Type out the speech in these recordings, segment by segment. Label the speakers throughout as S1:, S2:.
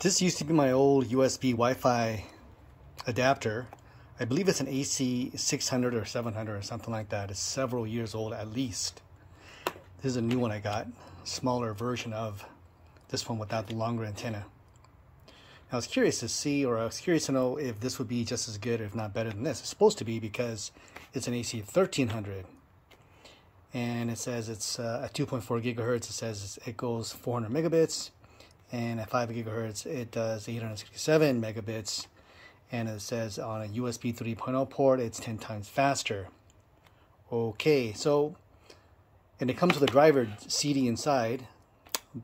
S1: This used to be my old USB Wi-Fi adapter. I believe it's an AC 600 or 700 or something like that. It's several years old at least. This is a new one I got, smaller version of this one without the longer antenna. I was curious to see, or I was curious to know if this would be just as good, if not better than this. It's supposed to be because it's an AC 1300 and it says it's uh, at 2.4 gigahertz. It says it goes 400 megabits, and at 5 gigahertz it does 867 megabits. And it says on a USB 3.0 port it's 10 times faster. Okay, so and it comes with a driver CD inside.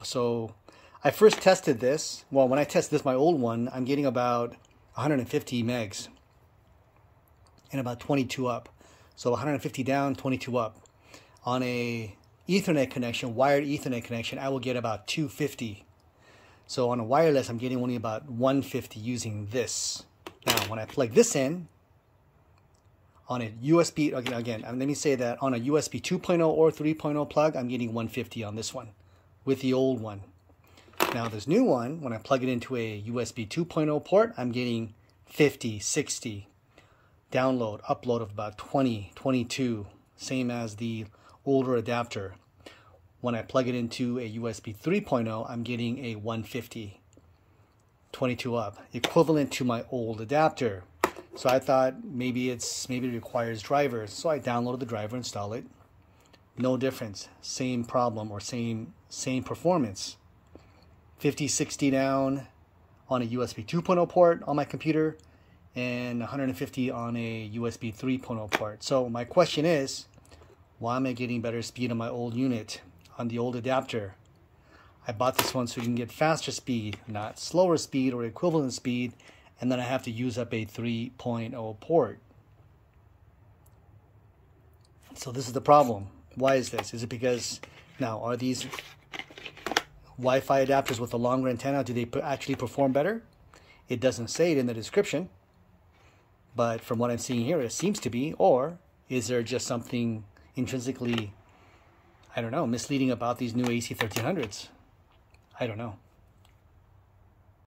S1: So I first tested this. Well, when I tested this, my old one, I'm getting about 150 megs and about 22 up. So 150 down, 22 up on a Ethernet connection, wired Ethernet connection, I will get about 250. So on a wireless, I'm getting only about 150 using this. Now, when I plug this in, on a USB, again, again um, let me say that on a USB 2.0 or 3.0 plug, I'm getting 150 on this one with the old one. Now this new one, when I plug it into a USB 2.0 port, I'm getting 50, 60. Download, upload of about 20, 22, same as the older adapter. When I plug it into a USB 3.0, I'm getting a 150 22 up, equivalent to my old adapter. So I thought maybe it's maybe it requires drivers. So I downloaded the driver, install it. No difference, same problem or same same performance. 50, 60 down on a USB 2.0 port on my computer and 150 on a USB 3.0 port. So my question is, why am I getting better speed on my old unit, on the old adapter? I bought this one so you can get faster speed, not slower speed or equivalent speed, and then I have to use up a 3.0 port. So this is the problem. Why is this? Is it because, now, are these Wi-Fi adapters with a longer antenna, do they actually perform better? It doesn't say it in the description, but from what I'm seeing here, it seems to be. Or is there just something intrinsically, I don't know, misleading about these new AC1300s. I don't know.